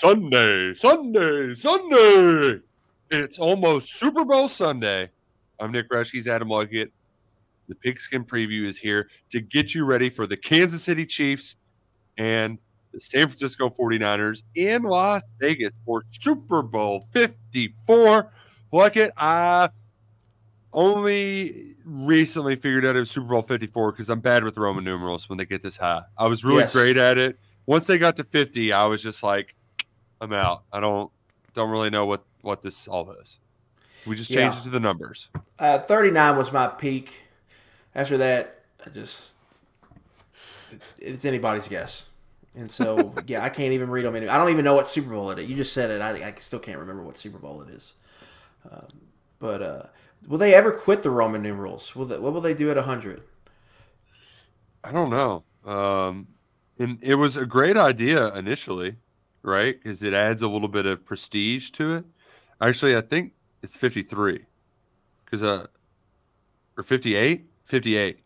Sunday, Sunday, Sunday. It's almost Super Bowl Sunday. I'm Nick Roush. He's Adam Luckett. The Pigskin Preview is here to get you ready for the Kansas City Chiefs and the San Francisco 49ers in Las Vegas for Super Bowl 54. Luckett, I only recently figured out it was Super Bowl 54 because I'm bad with Roman numerals when they get this high. I was really Yes. great at it. Once they got to 50, I was just like, I'm out. I don't don't really know what what this all is. We just changed Yeah. it to the numbers. Uh, 39 was my peak. After that, I just it's anybody's guess. And so, yeah, I can't even read them. Any, I don't even know what Super Bowl it is. You just said it. I, I still can't remember what Super Bowl it is. Um, but uh, will they ever quit the Roman numerals? Will they, what will they do at 100? I don't know. Um, and it was a great idea initially, right? Because it adds a little bit of prestige to it. Actually, I think it's 53. Because, uh, or 58? 58.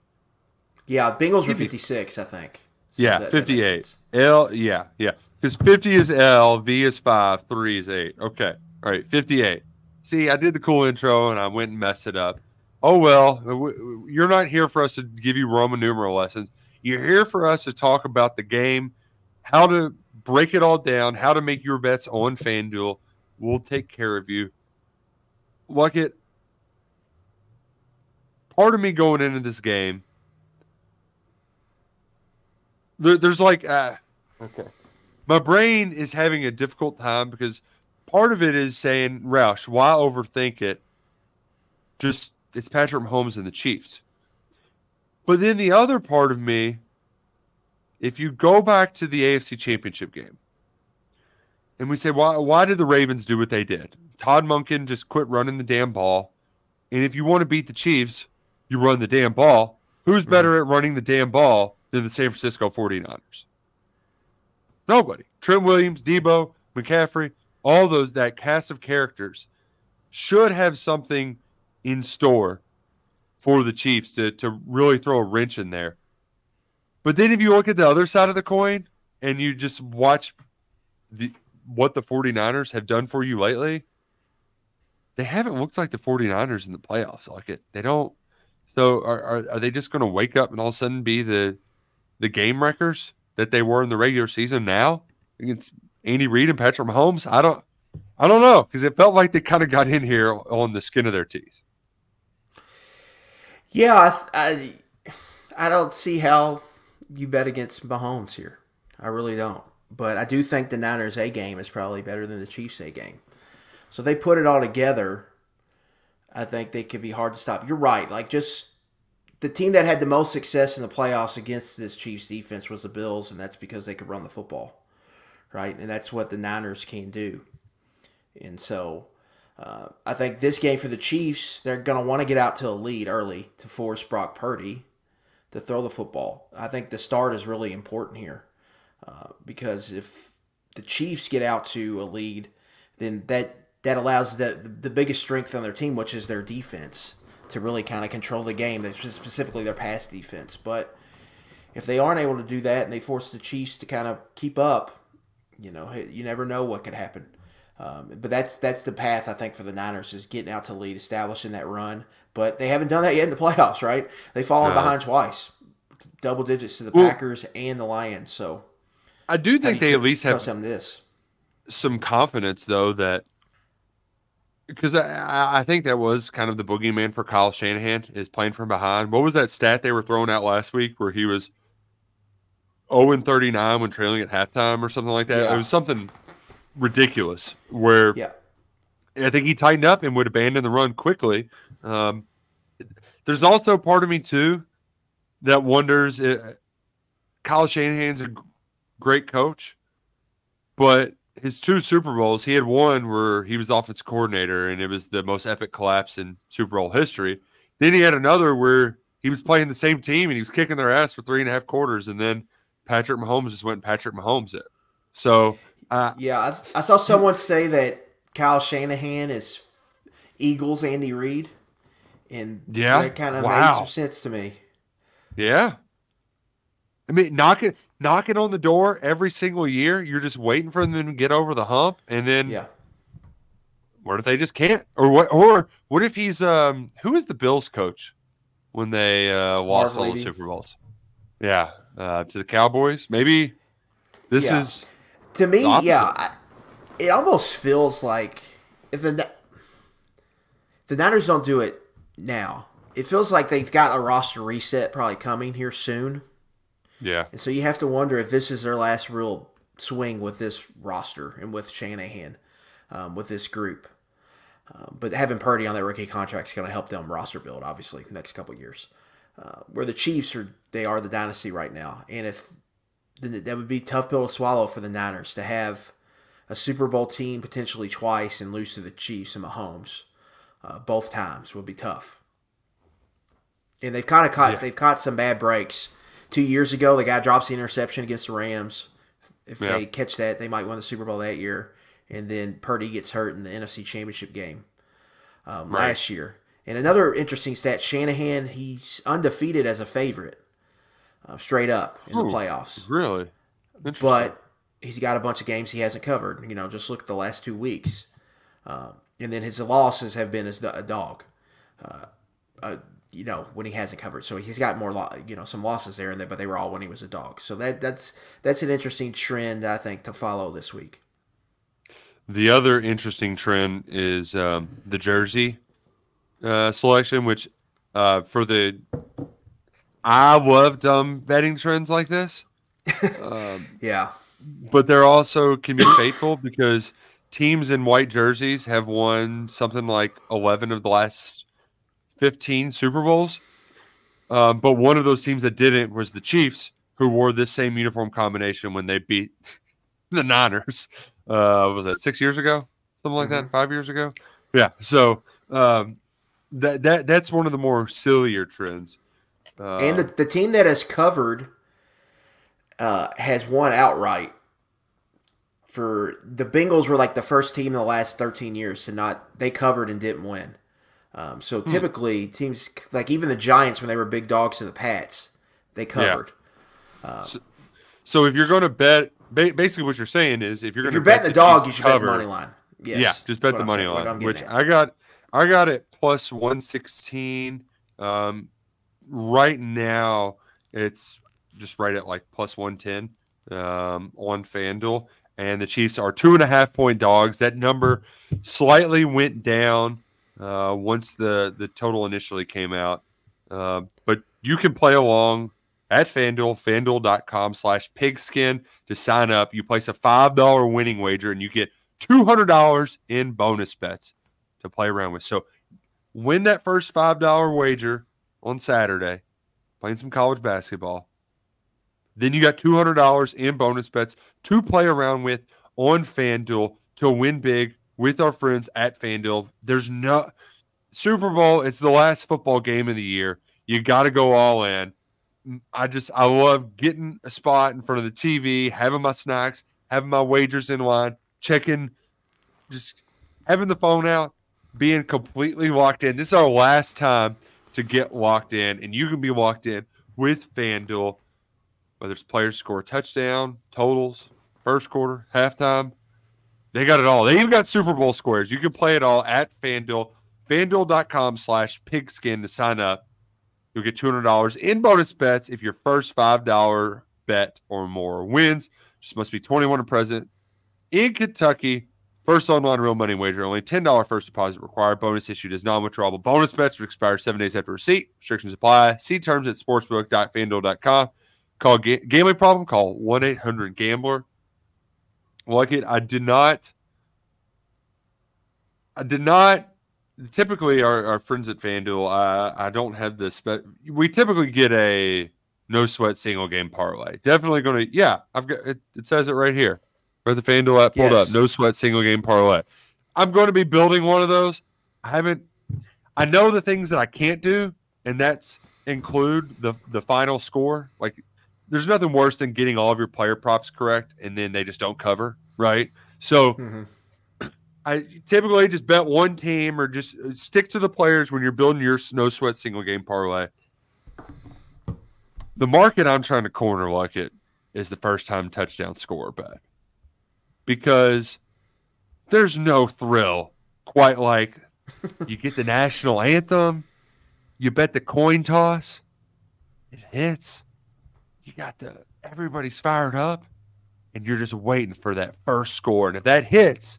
Yeah, Bengals were 56, I think. So Yeah, that- that 58. sense. L, yeah, yeah. Because 50 is L, V is 5, 3 is 8. Okay. All right, 58. See, I did the cool intro and I went and messed it up. Oh, well, w- you're not here for us to give you Roman numeral lessons. You're here for us to talk about the game, how to break it all down, how to make your bets on FanDuel. We'll take care of you. Look at part of me going into this game. There, there's like, uh, okay, my brain is having a difficult time because part of it is saying, Roush, why overthink it? Just it's Patrick Mahomes and the Chiefs. But then the other part of me, if you go back to the AFC Championship game, and we say, why why did the Ravens do what they did? Todd Monken just quit running the damn ball. And if you want to beat the Chiefs, you run the damn ball. Who's mm-hmm. better at running the damn ball than the San Francisco 49ers? Nobody. Trent Williams, Deebo, McCaffrey, all those that cast of characters should have something in store for the Chiefs to to really throw a wrench in there. But then if you look at the other side of the coin and you just watch the what the 49ers have done for you lately, they haven't looked like the 49ers in the playoffs. Like it, they don't. So are are, are they just going to wake up and all of a sudden be the the game wreckers that they were in the regular season now against Andy Reid and Patrick Mahomes? I don't I don't know because it felt like they kind of got in here on the skin of their teeth. Yeah, I, I, I don't see how you bet against Mahomes here. I really don't. But I do think the Niners A game is probably better than the Chiefs A game. So they put it all together. I think they could be hard to stop. You're right. Like just the team that had the most success in the playoffs against this Chiefs defense was the Bills, and that's because they could run the football, right? And that's what the Niners can do. And so uh, I think this game for the Chiefs, they're going to want to get out to a lead early to force Brock Purdy to throw the football. I think the start is really important here uh, because if the Chiefs get out to a lead, then that that allows the the biggest strength on their team, which is their defense, to really kind of control the game, specifically their pass defense. But if they aren't able to do that and they force the Chiefs to kind of keep up, you know, you never know what could happen. Um, but that's that's the path I think for the Niners is getting out to lead, establishing that run. But they haven't done that yet in the playoffs, right? They've fallen No. behind twice, double digits to the Well- Packers and the Lions. So I do think they at least have them this. some confidence though that because I- I, I think that was kind of the boogeyman for Kyle Shanahan is playing from behind. What was that stat they were throwing out last week where he was 0 and 39 when trailing at halftime or something like that? Yeah. It was something ridiculous where Yeah, I think he tightened up and would abandon the run quickly. Um, there's also part of me too that wonders. Uh, Kyle Shanahan's a great coach, but his two Super Bowls, he had one where he was offensive coordinator, and it was the most epic collapse in Super Bowl history. Then he had another where he was playing the same team and he was kicking their ass for three and a half quarters, and then Patrick Mahomes just went Patrick Mahomes it. So uh, yeah. I, I saw someone say that Kyle Shanahan is Eagles Andy Reid, and Yeah? that kind of made some sense to me. Yeah. I mean, gonna, knocking on the door every single year. You're just waiting for them to get over the hump, and then Yeah. what if they just can't? Or what? Or what if he's um who is the Bills coach when they uh, lost all the Super Bowls? Yeah, uh, to the Cowboys. Maybe this Yeah. is To me, yeah, I, it almost feels like if the if the Niners don't do it now, it feels like they've got a roster reset probably coming here soon, yeah and so you have to wonder if this is their last real swing with this roster and with Shanahan, um, with this group. Um, but having Purdy on that rookie contract is going to help them roster build, obviously, next couple years. Uh, where the Chiefs are, they are the dynasty right now, and if that would be a tough pill to swallow for the Niners to have a Super Bowl team potentially twice and lose to the Chiefs and Mahomes uh, both times would be tough. And they've kind of caught Yeah. they've caught some bad breaks. Two years ago, the guy drops the interception against the Rams. If Yeah. they catch that, they might win the Super Bowl that year. And then Purdy gets hurt in the NFC Championship game um, Right. last year. And another interesting stat: Shanahan he's undefeated as a favorite, uh, straight up in the playoffs really interesting. but he's got a bunch of games he hasn't covered. You know, just look at the last two weeks, um, and then his losses have been as a dog. Uh, uh, you know, when he hasn't covered, so he's got more, lo- you know, some losses there, and but they were all when he was a dog. So that that's that's an interesting trend I think to follow this week. The other interesting trend is um, the jersey uh, selection, which uh, for the I love dumb betting trends like this, um, Yeah, but they're also can be faithful because teams in white jerseys have won something like eleven of the last fifteen Super Bowls. Um, but one of those teams that didn't was the Chiefs, who wore this same uniform combination when they beat the Niners. Uh, was that six years ago? Something like that, five years ago. Yeah. So um, that that that's one of the more sillier trends. Uh, and the the team that has covered uh, has won outright. For the Bengals were like the first team in the last 13 years to not they covered and didn't win. Um, so typically teams like even the Giants when they were big dogs to the Pats, they covered. so if you're going to bet, ba- basically what you're saying is if you're If going you're to betting the dog, you should bet the money line. Yes, Yeah, just bet the money saying- line, which at. I got. I got it plus one sixteen. Um, right now it's just right at like plus one ten um, on FanDuel, and the Chiefs are two and a half point dogs. That number slightly went down uh, once the the total initially came out, uh, but you can play along at FanDuel, fanduel.com slash pigskin to sign up. You place a $5 winning wager and you get $200 in bonus bets to play around with. So win that first $5 wager on Saturday, playing some college basketball. Then you got $200 in bonus bets to play around with on FanDuel to win big with our friends at FanDuel. There's no Super Bowl, it's the last football game of the year. You got to go all in. I just I love getting a spot in front of the TV, having my snacks, having my wagers in line, checking, just having the phone out, being completely locked in. This is our last time to get locked in, and you can be locked in with FanDuel, whether it's players score touchdown, totals, first quarter, halftime. They got it all. They even got Super Bowl squares. You can play it all at FanDuel. FanDuel.com slash pigskin to sign up. You'll get $200 in bonus bets if your first $5 bet or more wins. Just must be 21 and present in Kentucky. First online real money wager. Only $10 first deposit required. Bonus issued as non-withdrawable bonus bets. Would expire seven days after receipt. Restrictions apply. See terms at sportsbook.fanduel.com. Call ga- gambling problem. Call 1-800-GAMBLER. Like it, I did not. I did not typically our, our friends at FanDuel, I I don't have this, but we typically get a no sweat single game parlay. Definitely going to, yeah, I've got it, it says it right here. Got the FanDuel app pulled Yes. up. No sweat single game parlay. I'm going to be building one of those. I haven't. I know the things that I can't do, and that's include the the final score. Like, there's nothing worse than getting all of your player props correct and then they just don't cover, right? So. Mhm. I typically just bet one team or just uh, stick to the players when you're building your no sweat single game parlay. The market I'm trying to corner like it is the first time touchdown score bet because there's no thrill quite like you get the national anthem, you bet the coin toss, it hits, you got the everybody's fired up, and you're just waiting for that first score. And if that hits,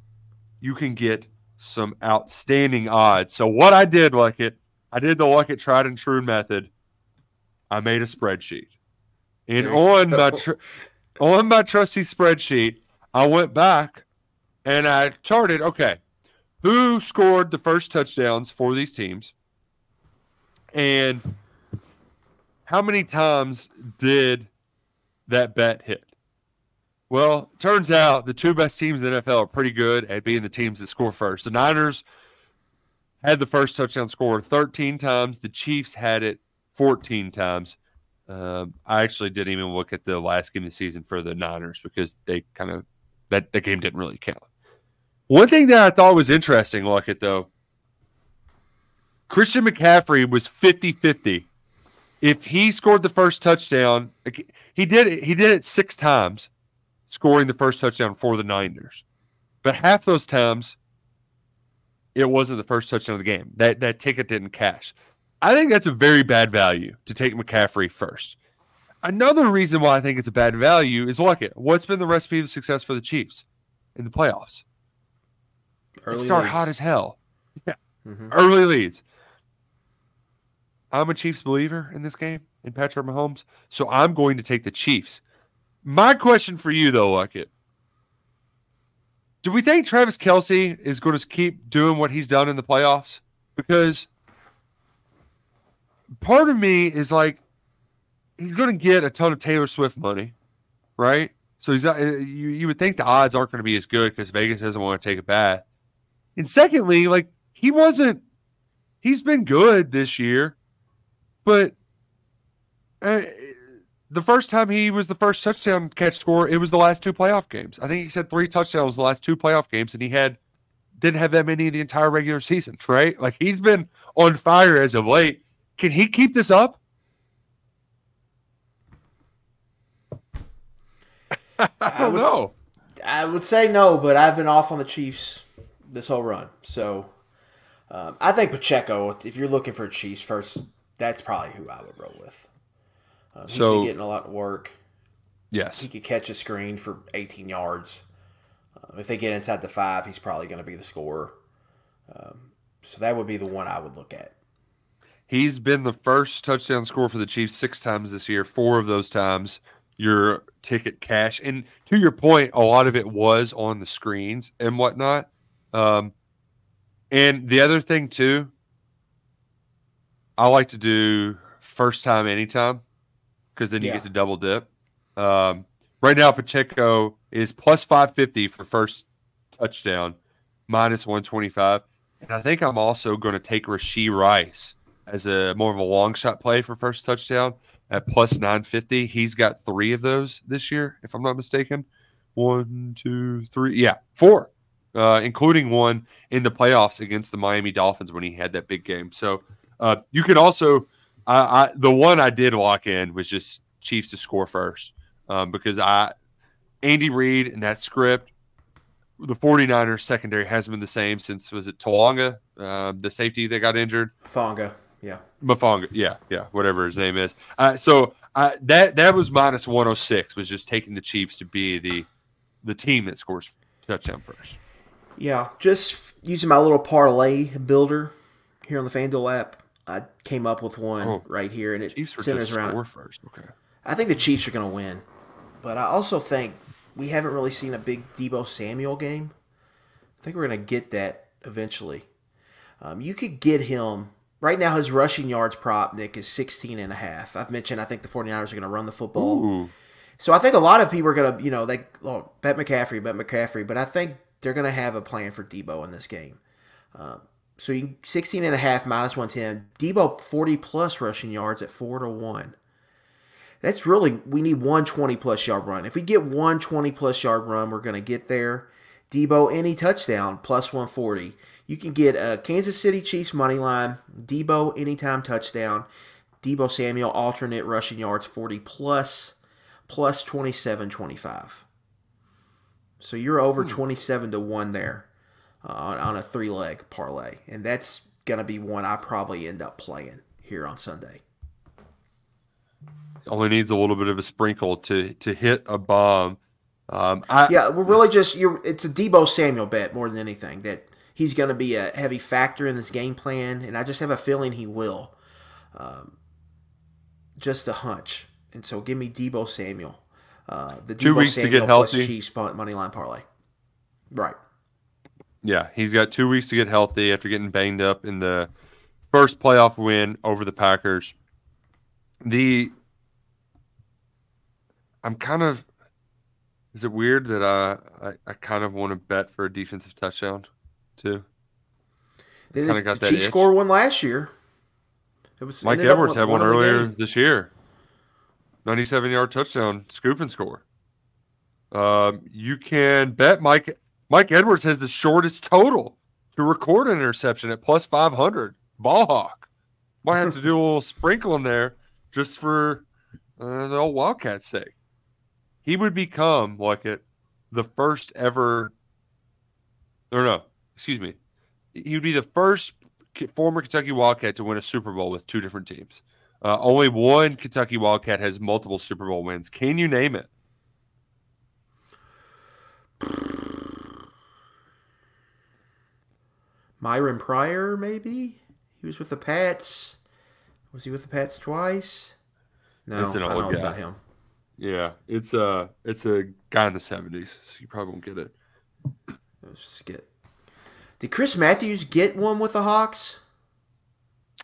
you can get some outstanding odds. So what I did, like it, I did the like it tried and true method. I made a spreadsheet, and on my tr- on my trusty spreadsheet, I went back and I charted. Okay, who scored the first touchdowns for these teams, and how many times did that bet hit? Well, turns out the two best teams in the NFL are pretty good at being the teams that score first. The Niners had the first touchdown score 13 times. The Chiefs had it 14 times. Um, I actually didn't even look at the last game of the season for the Niners because they kind of that the game didn't really count. One thing that I thought was interesting, at though, Christian McCaffrey was 50-50. If he scored the first touchdown, he did it. He did it six times scoring the first touchdown for the Niners. But half those times, it wasn't the first touchdown of the game. That that ticket didn't cash. I think that's a very bad value to take McCaffrey first. Another reason why I think it's a bad value is look at what's been the recipe of success for the Chiefs in the playoffs. Early they start leads. hot as hell. Yeah. Mm-hmm. Early leads. I'm a Chiefs believer in this game in Patrick Mahomes, so I'm going to take the Chiefs. My question for you, though, Luckett, do we think Travis Kelce is going to keep doing what he's done in the playoffs? Because part of me is like, he's going to get a ton of Taylor Swift money, right? So he's not, uh, you, you would think the odds aren't going to be as good because Vegas doesn't want to take a bet. And secondly, like, he wasn't, he's been good this year, but. Uh, the first time he was the first touchdown catch score, it was the last two playoff games. I think he said three touchdowns the last two playoff games, and he had didn't have that many in the entire regular season, right? Like he's been on fire as of late. Can he keep this up? I I would, know. I would say no, but I've been off on the Chiefs this whole run. So um, I think Pacheco, if you're looking for Chiefs first, that's probably who I would roll with. Uh, he's so, been getting a lot of work. Yes. He could catch a screen for 18 yards. Uh, if they get inside the five, he's probably going to be the scorer. Um, so that would be the one I would look at. He's been the first touchdown scorer for the Chiefs six times this year. Four of those times, your ticket cash. And to your point, a lot of it was on the screens and whatnot. Um, and the other thing, too, I like to do first time anytime because then you yeah. get to double dip. Um, right now, Pacheco is plus 550 for first touchdown, minus 125. And I think I'm also going to take Rashee Rice as a more of a long shot play for first touchdown at plus 950. He's got three of those this year, if I'm not mistaken. One, two, three. Yeah, four, uh, including one in the playoffs against the Miami Dolphins when he had that big game. So uh, you can also I, I, the one I did lock in was just Chiefs to score first um, because I Andy Reid and that script, the 49ers secondary hasn't been the same since was it Tawanga, uh, the safety that got injured. Fonga, yeah. Mafonga, yeah, yeah, whatever his name is. Uh, so uh, that that was minus 106 was just taking the Chiefs to be the the team that scores touchdown first. Yeah, just using my little parlay builder here on the FanDuel app. I came up with one oh, right here, and it Chiefs centers around. Score first, okay. I think the Chiefs are going to win, but I also think we haven't really seen a big Deebo Samuel game. I think we're going to get that eventually. Um, you could get him right now. His rushing yards prop Nick is 16 and a half. I've mentioned I think the 49ers are going to run the football. Ooh. So I think a lot of people are going to, you know, they oh, bet McCaffrey, bet McCaffrey, but I think they're going to have a plan for Deebo in this game. Um, so you 16 and a half minus 110. Deebo 40 plus rushing yards at 4 to 1. That's really we need one 20 plus yard run. If we get one 20 plus yard run, we're going to get there. Deebo any touchdown plus 140. You can get a Kansas City Chiefs money line, Deebo anytime touchdown, Deebo Samuel alternate rushing yards 40 plus plus 27.25. So you're over Hmm. 27 to 1 there uh, on, on a three leg parlay. And that's going to be one I probably end up playing here on Sunday. Only needs a little bit of a sprinkle to to hit a bomb. Um, I, Yeah, we're really just you're. It's a Deebo Samuel bet more than anything that he's going to be a heavy factor in this game plan, and I just have a feeling he will. Um, just a hunch, and so give me Deebo Samuel. Uh, the Two Deebo weeks to get Samuel healthy. Chiefs money line parlay. Right. Yeah, he's got two weeks to get healthy after getting banged up in the first playoff win over the Packers. The I'm kind of is it weird that I I, I kind of want to bet for a defensive touchdown too? They, Kinda got the that Chiefs scored one last year. It was Mike Edwards had one of the earlier this year. 97 yard touchdown, scoop and score. Um, you can bet Mike Mike Edwards has the shortest total to record an interception at plus 500. Ball hawk. Might have to do a little sprinkle in there just for uh, the old Wildcats' sake. He would become like it the first ever, or no, excuse me. He would be the first former Kentucky Wildcat to win a Super Bowl with two different teams. Uh, only one Kentucky Wildcat has multiple Super Bowl wins. Can you name it? Myron Pryor, maybe he was with the Pats. Was he with the Pats twice? No, I know it's guy. not him. Yeah, it's a it's a guy in the seventies, so you probably won't get it. Let's just get. Did Chris Matthews get one with the Hawks?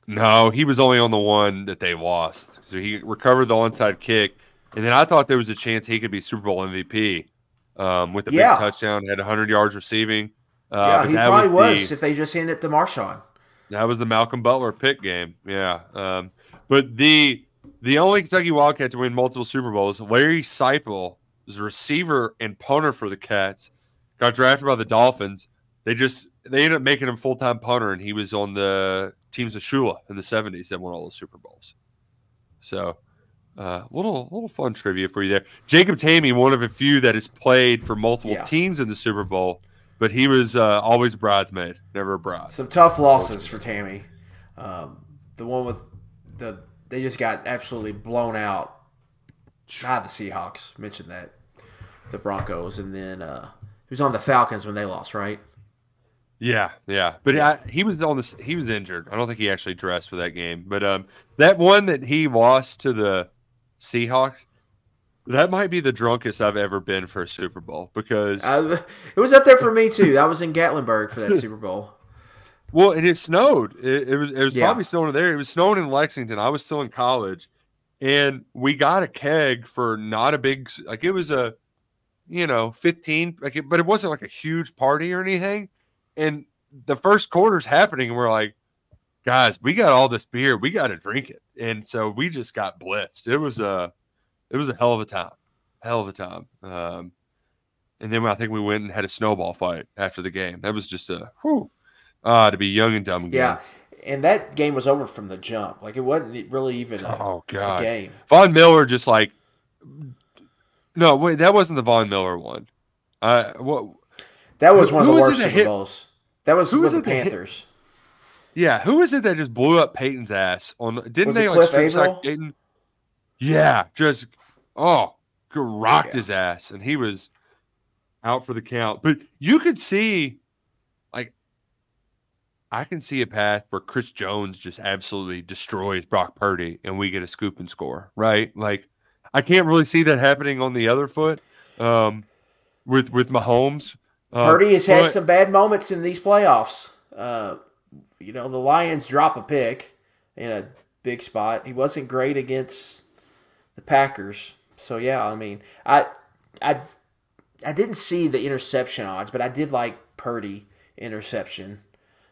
No, he was only on the one that they lost. So he recovered the onside kick, and then I thought there was a chance he could be Super Bowl MVP um, with the Yeah. big touchdown, had 100 yards receiving. Uh, yeah, he probably was, was, the- if they just handed it to Marshawn. That was the Malcolm Butler pick game. Yeah. Um, but the the only Kentucky Wildcat to win multiple Super Bowls, Larry Seiple, was a receiver and punter for the Cats, got drafted by the Dolphins. They just they ended up making him full time punter, and he was on the teams of Shula in the seventies that won all those Super Bowls. So uh, little little fun trivia for you there. Jacob Tamme, one of a few that has played for multiple Yeah. teams in the Super Bowl, but he was uh, always bridesmaid, never a bride. Some tough losses for Tamme. Um, the one with the they just got absolutely blown out by the Seahawks. Mentioned that the Broncos, and then uh, he was on the Falcons when they lost, right? Yeah, yeah, but I, he was on this. He was injured. I don't think he actually dressed for that game. But um, that one that he lost to the Seahawks, that might be the drunkest I've ever been for a Super Bowl because I, it was up there for me too. I was in Gatlinburg for that Super Bowl. Well, and it snowed. It, it was it was Yeah. probably snowing there. It was snowing in Lexington. I was still in college, and we got a keg for not a big like it was a, you know, fifteen like, it, but it wasn't like a huge party or anything. And the first quarter's happening, and we're like, guys, we got all this beer, we got to drink it, and so we just got blitzed. It was a, it was a hell of a time, hell of a time. Um, and then I think we went and had a snowball fight after the game. That was just a whew, ah, to be young and dumb again. Yeah, and that game was over from the jump. Like it wasn't really even a, Oh a god. game. Von Miller just like No, wait, that wasn't the Von Miller one. Uh what That was one of the worst Super hit- Bowls. That was who was the it hit- Panthers. yeah, who was it that just blew up Peyton's ass on didn't Was they like strip sack Peyton? Yeah, just oh rocked Yeah. his ass and he was out for the count. But you could see I can see a path where Chris Jones just absolutely destroys Brock Purdy and we get a scoop and score, right? Like I can't really see that happening on the other foot um, with with Mahomes. Uh, Purdy has had but- some bad moments in these playoffs. Uh, you know, the Lions drop a pick in a big spot. He wasn't great against the Packers. So yeah, I mean, I I I didn't see the interception odds, but I did like Purdy interception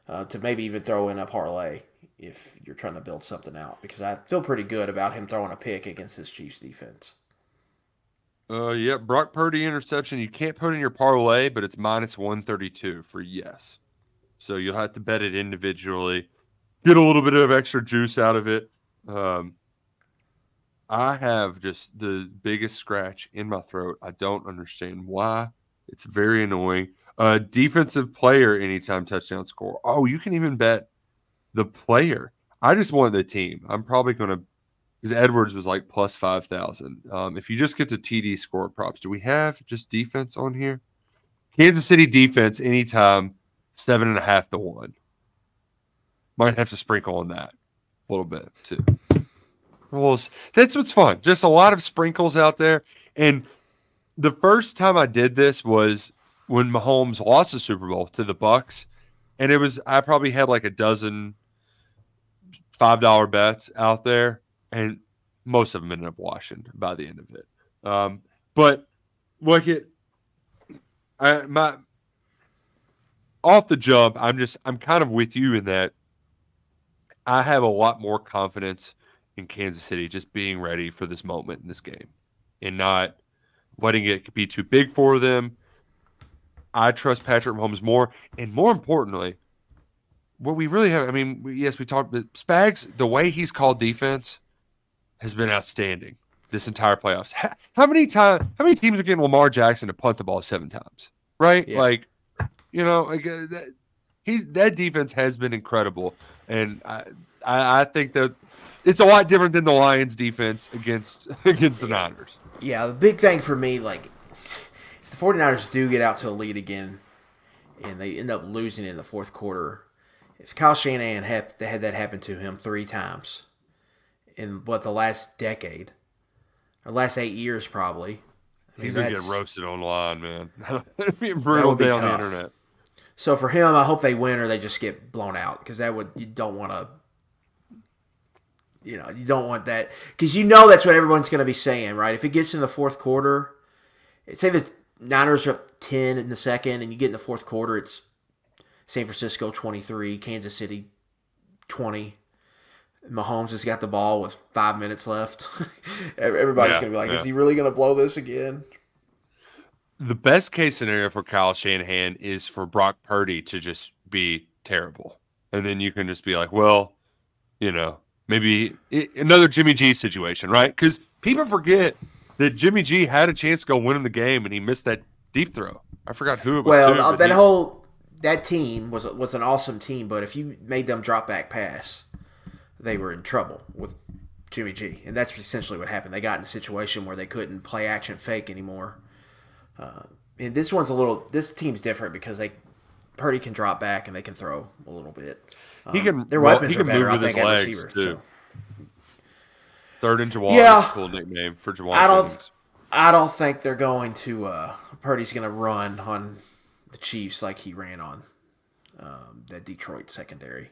uh, to maybe even throw in a parlay if you're trying to build something out because I feel pretty good about him throwing a pick against his Chiefs defense. Uh, yeah, Brock Purdy interception. You can't put in your parlay, but it's minus one thirty two for yes. So you'll have to bet it individually, get a little bit of extra juice out of it. Um, I have just the biggest scratch in my throat. I don't understand why. It's very annoying. Uh, defensive player anytime touchdown score. Oh, you can even bet the player. I just want the team. I'm probably going to because Edwards was like plus five thousand. Um, if you just get to TD score props, do we have just defense on here? Kansas City defense anytime seven and a half to one. Might have to sprinkle on that a little bit too. Well, that's what's fun. Just a lot of sprinkles out there. And the first time I did this was when Mahomes lost the Super Bowl to the Bucks, and it was I probably had like a dozen five dollar bets out there, and most of them ended up washing by the end of it. Um, but look at I my off the jump, I'm just I'm kind of with you in that I have a lot more confidence in Kansas City just being ready for this moment in this game and not letting it be too big for them. I trust Patrick Mahomes more, and more importantly, what we really have. I mean, yes, we talked, but Spags, the way he's called defense has been outstanding this entire playoffs. How many times? How many teams are getting Lamar Jackson to punt the ball seven times? Right? Yeah. Like, you know, like uh, that, he's that defense has been incredible, and I, I, I think that it's a lot different than the Lions defense against against the Niners. Yeah, the big thing for me, like the 49ers do get out to a lead again and they end up losing in the fourth quarter, if Kyle Shanahan had, had that happen to him three times in what the last decade or last eight years probably. I mean, He's gonna get roasted online, man. brutal be on tough. the internet. So for him, I hope they win or they just get blown out because that would you don't want to you know, you don't want that because you know that's what everyone's going to be saying, right? If it gets in the fourth quarter, say the Niners are up 10 in the second and you get in the fourth quarter, it's San Francisco 23, Kansas City 20. Mahomes has got the ball with five minutes left. Everybody's yeah, going to be like, yeah. is he really going to blow this again? The best case scenario for Kyle Shanahan is for Brock Purdy to just be terrible. And then you can just be like, well, you know, maybe another Jimmy G situation, right? Because people forget that Jimmy G had a chance to go win in the game and he missed that deep throw. I forgot who it was. Well, too, that he, whole that team was was an awesome team, but if you made them drop back pass, they were in trouble with Jimmy G, and that's essentially what happened. They got in a situation where they couldn't play action fake anymore. Uh, and this one's a little. This team's different because they Purdy can drop back and they can throw a little bit. He can. Um, their well, weapons he can are better, move with his legs receiver, too. So. Third and Jawad yeah, cool nickname for Jawad. I don't. I don't think they're going to. Uh, Purdy's going to run on the Chiefs like he ran on um, that Detroit secondary.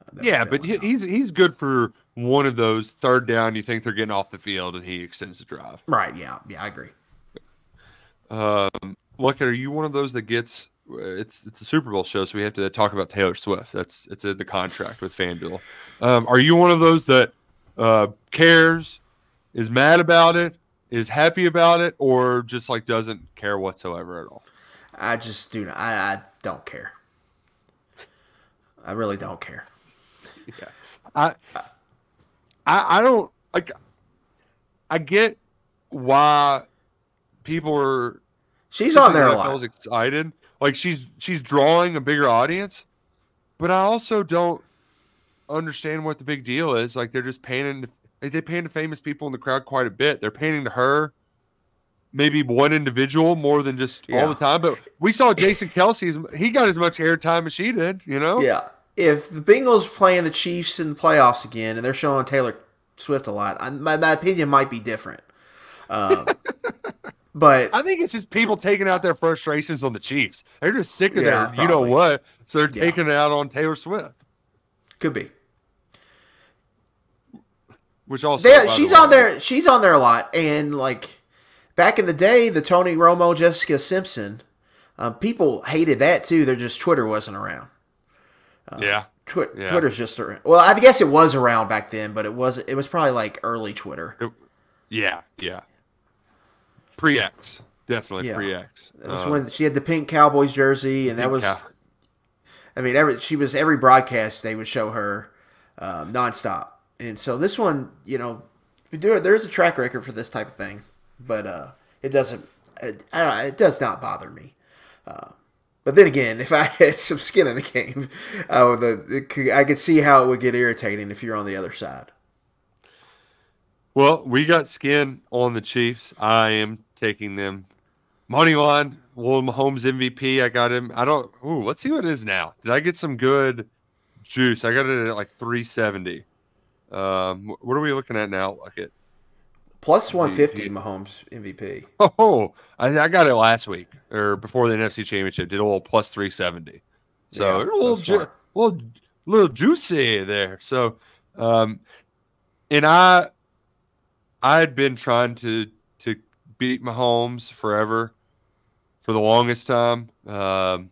Uh, yeah, but he, he's he's good for one of those third down. You think they're getting off the field, and he extends the drive. Right. Yeah. Yeah. I agree. Um, look, are you one of those that gets it's it's a Super Bowl show, so we have to talk about Taylor Swift. That's it's in the contract with FanDuel. Um, are you one of those that uh, cares, is mad about it, is happy about it, or just like doesn't care whatsoever at all? I just do not. I, I don't care. I really don't care. Yeah, I, I, I don't like. I get why people are. She's on there a lot. I was excited like she's she's drawing a bigger audience, but I also don't understand what the big deal is. Like they're just painting like they paint famous people in the crowd quite a bit. They're painting to her maybe one individual more than just yeah. all the time. But we saw Jason Kelce; he got as much airtime as she did. You know? Yeah. If the Bengals playing the Chiefs in the playoffs again, and they're showing Taylor Swift a lot, I, my, my opinion might be different. Um, But I think it's just people taking out their frustrations on the Chiefs. They're just sick of yeah, their, you know what? So they're yeah. taking it out on Taylor Swift. Could be. Which also, they, she's the on there. She's on there a lot, and like back in the day, the Tony Romo, Jessica Simpson, um, people hated that too. They're just Twitter wasn't around. Uh, yeah. Twi- yeah. Twitter's just around. Well, I guess it was around back then, but it was it was probably like early Twitter. It, yeah, yeah. Pre X, definitely yeah. pre X. That was uh, when she had the pink Cowboys jersey, and that was. Cow- I mean, every she was every broadcast they would show her um, nonstop, and so this one, you know, there there's a track record for this type of thing, but uh, it doesn't. It, I don't, it does not bother me. Uh, but then again, if I had some skin in the game, I would, uh, I could see how it would get irritating if you're on the other side. Well, we got skin on the Chiefs. I am taking them money line. Will Mahomes MVP. I got him. I don't. Ooh, let's see what it is now. Did I get some good juice? I got it at like 370. Um, what are we looking at now? Like it plus 150 Mahomes MVP. Oh, I, I, got it last week or before the NFC Championship. Did a little plus 370. So yeah, a little, ju- little, little juicy there. So, um, and I, I had been trying to to beat Mahomes forever, for the longest time. Um,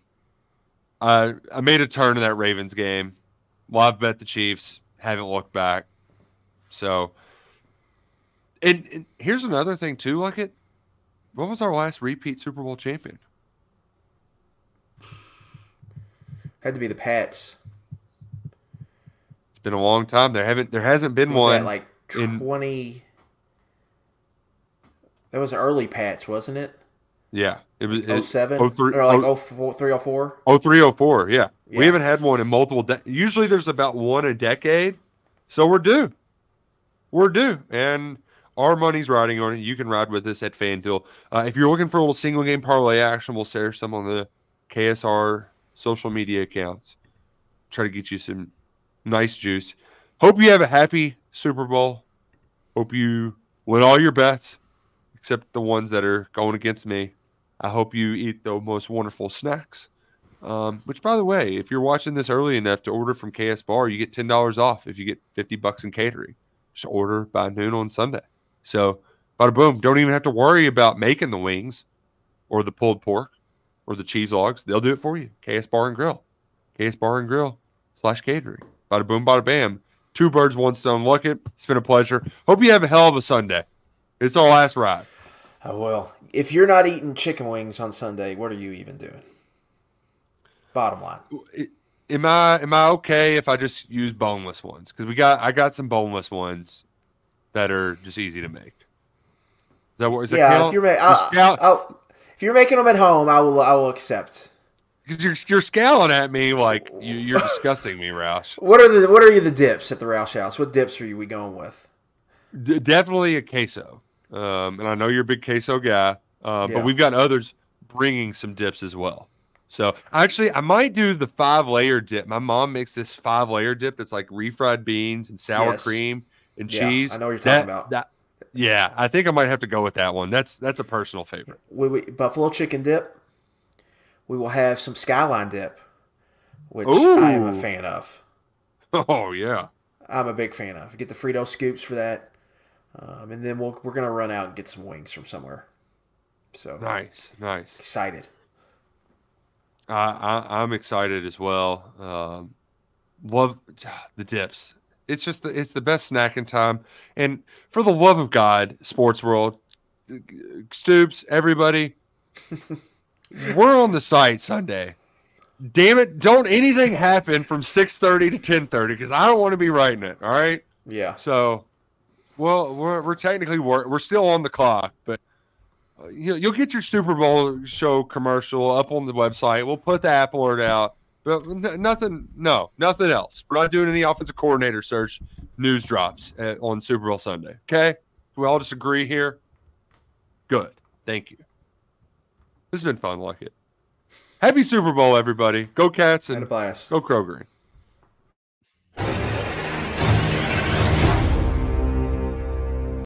I I made a turn in that Ravens game. Live bet the Chiefs. Haven't looked back. So, and, and here's another thing too. Like it, what was our last repeat Super Bowl champion? Had to be the Pats. It's been a long time. There haven't there hasn't been one like twenty. In, that was early Pats, wasn't it? Yeah, it was it, 07 03, or like 04, 304? 0304, yeah. yeah. We haven't had one in multiple. De- Usually, there's about one a decade, so we're due. We're due, and our money's riding on it. You can ride with us at FanDuel. Uh, if you're looking for a little single game parlay action, we'll share some on the KSR social media accounts. Try to get you some nice juice. Hope you have a happy Super Bowl. Hope you win all your bets, except the ones that are going against me. I hope you eat the most wonderful snacks. Um, which, by the way, if you're watching this early enough to order from KS Bar, you get ten dollars off if you get fifty bucks in catering. Just order by noon on Sunday. So, bada boom, don't even have to worry about making the wings, or the pulled pork, or the cheese logs. They'll do it for you. KS Bar and Grill, KS Bar and Grill slash catering. Bada boom, bada bam. Two birds, one stone. Look it. It's been a pleasure. Hope you have a hell of a Sunday. It's our last ride. Oh, well, if you're not eating chicken wings on Sunday, what are you even doing? Bottom line. Am I am I okay if I just use boneless ones? Because we got I got some boneless ones that are just easy to make. Is that what is yeah, that if you're ma- I'll, I'll, if you're making them at home, I will I will accept. Because you're you're scowling at me like you, are disgusting me, Roush. What are the what are you the dips at the Roush House? What dips are you we going with? D- definitely a queso. Um, and I know you're a big queso guy, uh, yeah. but we've got others bringing some dips as well. So actually, I might do the five layer dip. My mom makes this five layer dip that's like refried beans and sour yes. cream and yeah, cheese. I know what you're talking that, about. That, yeah, I think I might have to go with that one. That's that's a personal favorite. We, we, buffalo chicken dip. We will have some skyline dip, which Ooh. I am a fan of. Oh yeah, I'm a big fan of. Get the Frito scoops for that. Um, and then we'll, we're going to run out and get some wings from somewhere. So nice, nice. Excited. I, I am excited as well. Um, love the dips. It's just the, it's the best snacking time. And for the love of God, sports world, Stoops, everybody, we're on the site Sunday. Damn it! Don't anything happen from six thirty to ten thirty because I don't want to be writing it. All right. Yeah. So well, we're, we're technically we're, we're still on the clock, but uh, you, you'll get your Super Bowl show commercial up on the website. We'll put the app alert out, but nothing, no, nothing else. We're not doing any offensive coordinator search news drops at, on Super Bowl Sunday. Okay, we all just agree here. Good, thank you. This has been fun, like it. Happy Super Bowl, everybody! Go Cats and go Kroger.